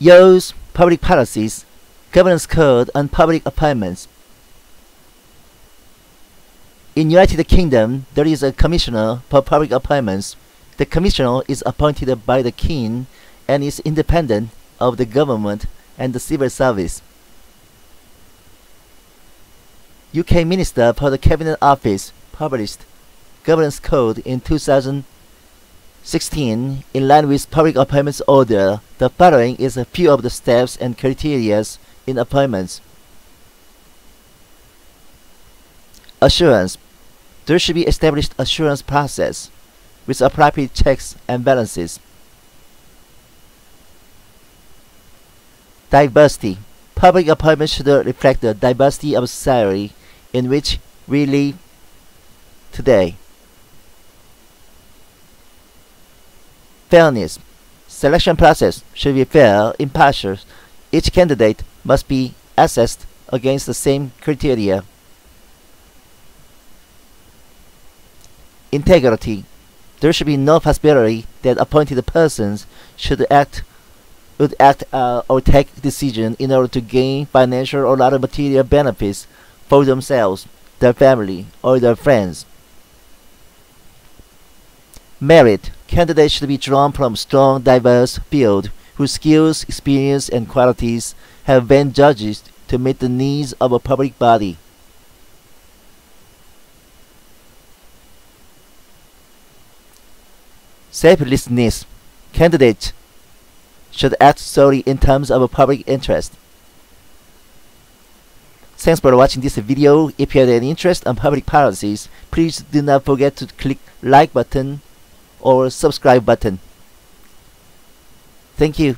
use public policies, governance code, and public appointments. In United Kingdom, there is a commissioner for public appointments. The commissioner is appointed by the king and is independent of the government and the civil service. UK Minister for the Cabinet Office published Governance Code in 2016 in line with Public Appointments Order. The following is a few of the steps and criteria in appointments. Assurance. There should be established assurance process with appropriate checks and balances. Diversity. Public appointments should reflect the diversity of society in which we live today. Fairness. Selection process should be fair, impartial. Each candidate must be assessed against the same criteria. Integrity. There should be no possibility that appointed persons should act would act uh, or take decision in order to gain financial or other material benefits for themselves, their family, or their friends. Merit. Candidates should be drawn from strong, diverse field whose skills, experience, and qualities have been judged to meet the needs of a public body. Selflessness. Candidates should act solely in terms of a public interest. Thanks for watching this video. If you have any interest on public policies, please do not forget to click like button or subscribe button. Thank you.